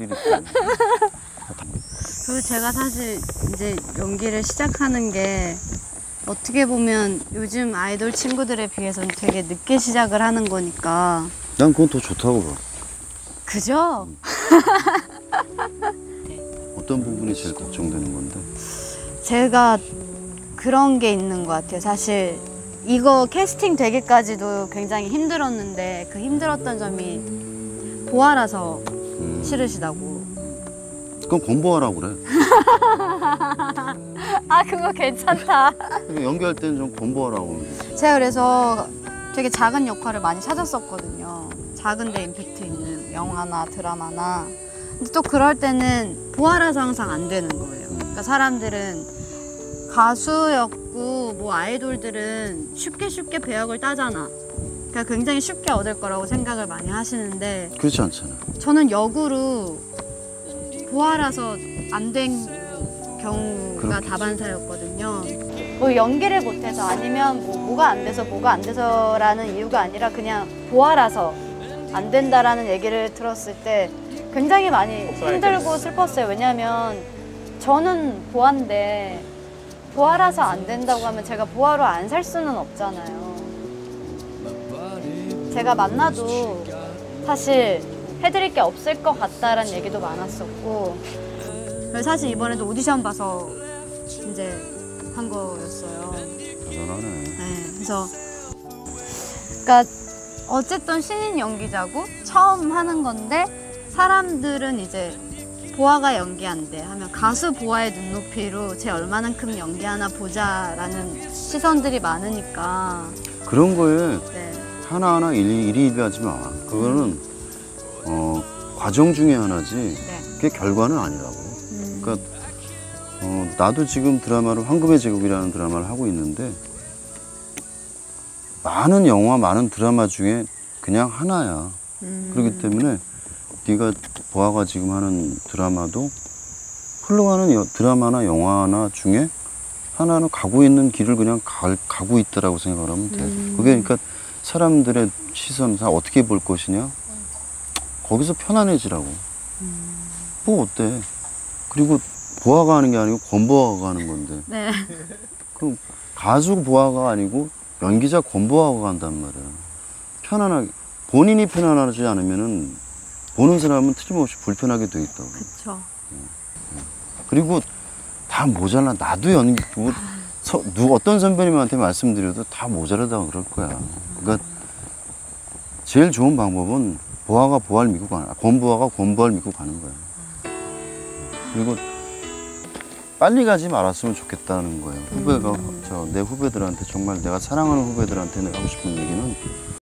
그럴 일이 있어요. 그리고 제가 사실 이제 연기를 시작하는 게 어떻게 보면 요즘 아이돌 친구들에 비해서는 되게 늦게 시작을 하는 거니까 난 그건 더 좋다고 봐. 그죠? 어떤 부분이 제일 걱정되는 건데? 제가 그런 게 있는 것 같아요. 사실 이거 캐스팅 되기까지도 굉장히 힘들었는데 그 힘들었던 점이 보아라서 음. 싫으시다고. 그건 권보하라고 그래. 아 그거 괜찮다. 연기할 때는 좀 권보하라고. 제가 그래서 되게 작은 역할을 많이 찾았었거든요. 작은데 임팩트 있는 영화나 드라마나. 근데 또 그럴 때는 보아라서 항상 안 되는 거예요. 그러니까 사람들은 가수였고 뭐 아이돌들은 쉽게 쉽게 배역을 따잖아. 그러니까 굉장히 쉽게 얻을 거라고 생각을 많이 하시는데 그렇지 않잖아. 저는 역으로 보아라서 안 된 경우가 그렇겠지. 다반사였거든요. 뭐 연기를 못해서 아니면 뭐 뭐가 안 돼서 뭐가 안 돼서라는 이유가 아니라 그냥 보아라서 안 된다라는 얘기를 들었을 때 굉장히 많이 힘들고 슬펐어요. 왜냐하면 저는 보아인데 보아라서 안 된다고 하면 제가 보아로 안 살 수는 없잖아요. 제가 만나도 사실 해드릴 게 없을 것 같다라는 얘기도 많았었고 사실 이번에도 오디션 봐서 이제 한 거였어요. 대단하네. 네, 그래서 그러니까 어쨌든 신인 연기자고 처음 하는 건데 사람들은 이제 보아가 연기한대 하면 가수 보아의 눈높이로 쟤 얼마만큼 연기하나 보자라는 시선들이 많으니까 그런 거에 네. 하나하나 일이, 일희일비하지 마. 그거는 어, 과정 중에 하나지 네. 그게 결과는 아니라고. 음, 그러니까 어, 나도 지금 드라마를 황금의 제국이라는 드라마를 하고 있는데 많은 영화, 많은 드라마 중에 그냥 하나야. 음, 그렇기 때문에 네가 보아가 지금 하는 드라마도 흘러가는 여- 드라마나 영화나 중에 하나는 가고 있는 길을 그냥 가, 가고 있다라고 생각을 하면 돼. 음. 그게 그러니까 사람들의 시선 다 어떻게 볼 것이냐? 거기서 편안해지라고. 뭐 어때? 그리고 보아가 하는 게 아니고 권보아가 하는 건데. 네. 그럼 가수 보아가 아니고 연기자 권보아가 한단 말이야. 편안하게 본인이 편안하지 않으면은 보는 사람은 틀림없이 불편하게 돼 있다고. 그쵸. 그리고 다 모자라. 나도 연기 뭐, 서, 누 어떤 선배님한테 말씀드려도 다 모자라다 그럴 거야. 그러니까 제일 좋은 방법은 보아가 보아를 믿고 가는, 권보아가 권보아를 믿고 가는 거야. 그리고 빨리 가지 말았으면 좋겠다는 거예요. 후배가 저 내 후배들한테 정말 내가 사랑하는 후배들한테 내가 하고 싶은 얘기는